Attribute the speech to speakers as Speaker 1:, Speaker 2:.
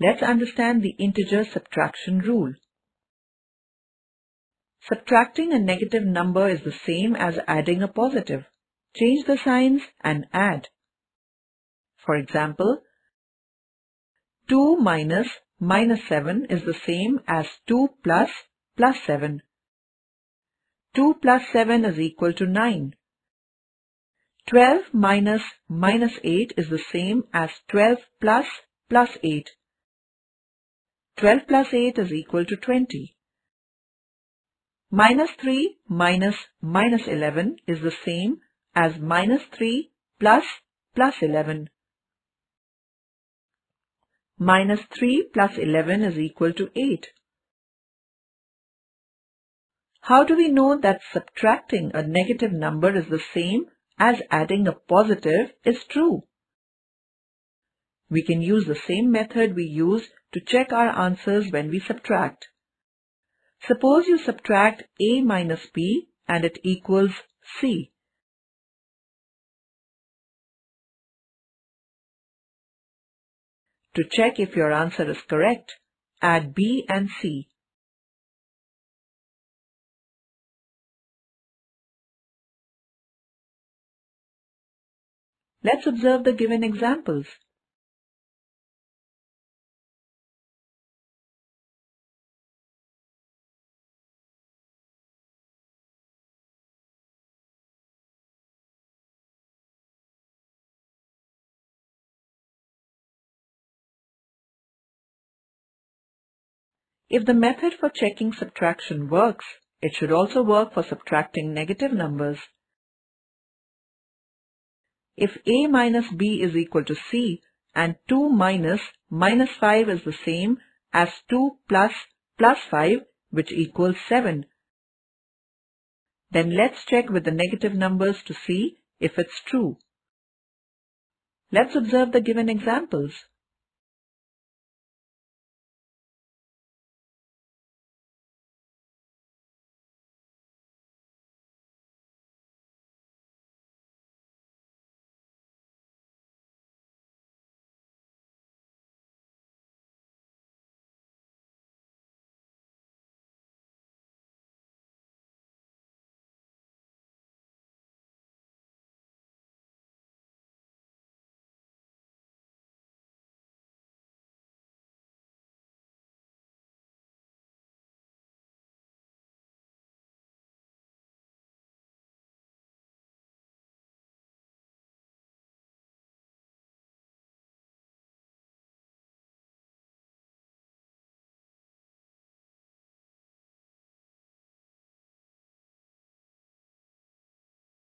Speaker 1: Let's understand the integer subtraction rule. Subtracting a negative number is the same as adding a positive. Change the signs and add. For example, 2 minus minus 7 is the same as 2 plus plus 7. 2 plus 7 is equal to 9. 12 minus minus 8 is the same as 12 plus plus 8. 12 plus 8 is equal to 20. Minus 3 minus minus 11 is the same as minus 3 plus plus 11. Minus 3 plus 11 is equal to 8. How do we know that subtracting a negative number is the same as adding a positive is true? We can use the same method we use to check our answers when we subtract. Suppose you subtract a minus b and it equals c. To check if your answer is correct, add b and c. Let's observe the given examples. If the method for checking subtraction works, it should also work for subtracting negative numbers. If a minus b is equal to c and 2 minus minus 5 is the same as 2 plus plus 5 which equals 7, then let's check with the negative numbers to see if it's true. Let's observe the given examples.